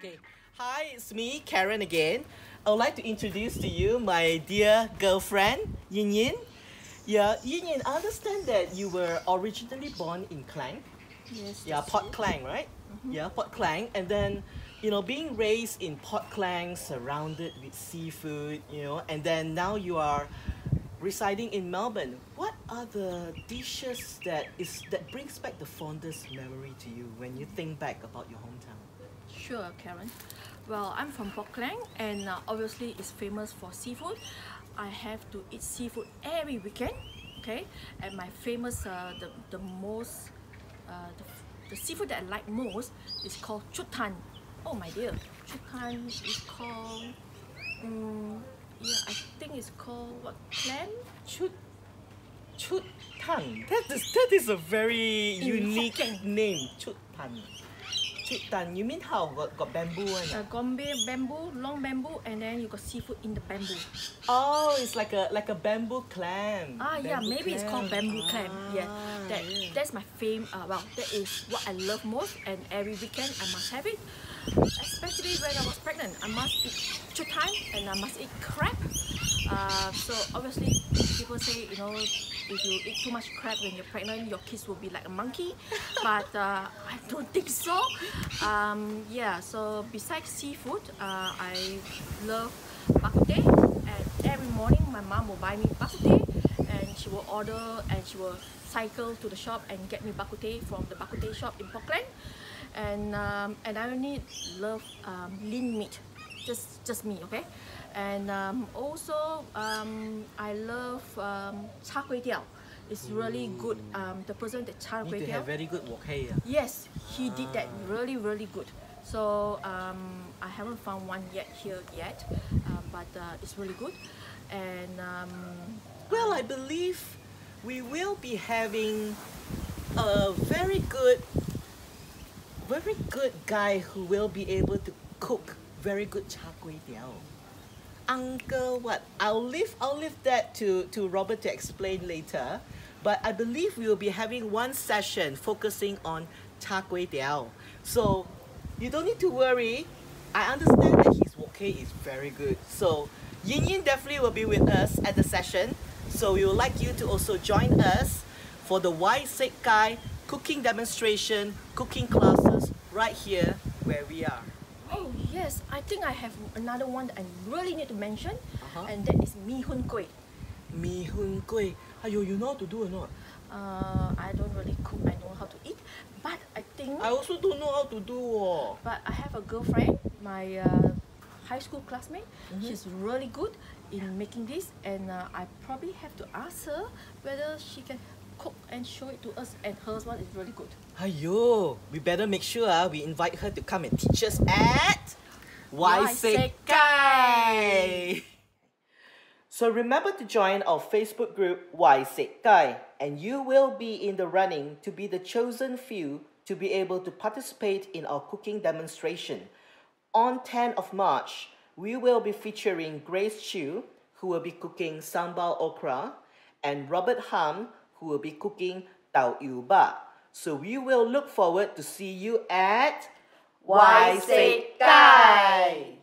Okay. Hi, it's me, Karen again. I would like to introduce to you my dear girlfriend, Yin Yin. Yeah, Yin Yin, I understand that you were originally born in Klang. Yes. Yeah, Port. Klang, right? Mm-hmm. Yeah, Port Klang. And then, you know, being raised in Port Klang, surrounded with seafood, you know, and then now you are residing in Melbourne. What are the dishes that is that brings back the fondest memory to you when you think back about your hometown? Sure, Karen. Well, I'm from Port Klang and uh, obviously it's famous for seafood. I have to eat seafood every weekend, okay? And my famous, uh, the, the most, uh, the, the seafood that I like most is called chutan. Oh my dear, chutan is called, um, yeah, I think it's called what, clam? Chut Chut Tan. That is that is a very In unique Hokkien. name. Chut Tan. Chut Tan. You mean how got, got bamboo one? Uh, gombe bamboo, long bamboo, and then you got seafood in the bamboo. Oh, it's like a like a bamboo clam. Ah, yeah, Bamboo maybe it's called bamboo clam. Yeah, Ah, that yeah. that's my fame. Uh, well, that is what I love most, and every weekend I must have it. Especially when I was pregnant, I must eat chutai and I must eat crab. Uh, so obviously, people say you know if you eat too much crab when you're pregnant, your kids will be like a monkey. But uh, I don't think so. Um, yeah. So besides seafood, uh, I love bak kut teh. And every morning, my mom will buy me bak kut teh, and she will order and she will cycle to the shop and get me bak kut teh from the bak kut teh shop in Port Klang. And um, and I only love um, lean meat, just just me, okay. And um, also um, I love um, char kway teow. It's really good. Um, the person that char kway teow. very good wok hei. ah. Yes, he did that really, really good. So um, I haven't found one yet here yet, um, but uh, it's really good. And um, Well, I believe we will be having a very good, very good guy who will be able to cook very good char kway teow. Uncle, what? I'll leave. I'll leave that to to Robert to explain later. But I believe we will be having one session focusing on char kway teow. So you don't need to worry. I understand that his wok is very good. So Yin Yin definitely will be with us at the session. So we would like you to also join us for the Wai Sek Kai cooking demonstration, cooking classes right here where we are. Yes, I think I have another one that I really need to mention, Uh-huh. and that is mee hoon kueh. Mee Hoon Kueh. Ayo, you know how to do or not? Uh, I don't really cook. I know how to eat, but I think. I also don't know how to do. Oh. But I have a girlfriend, my uh, high school classmate. Mhm. She's really good in making this, and uh, I probably have to ask her whether she can cook and show it to us. And hers one is really good. Ayo, we better make sure ah, we invite her to come and teach us at Wai Wai Sek Sek Kai. So remember to join our Facebook group Wai Sek and you will be in the running to be the chosen few to be able to participate in our cooking demonstration. On 10th of March, we will be featuring Grace Chu, who will be cooking sambal okra, and Robert Ham, who will be cooking tau yu ba. So we will look forward to see you at Wai Kai.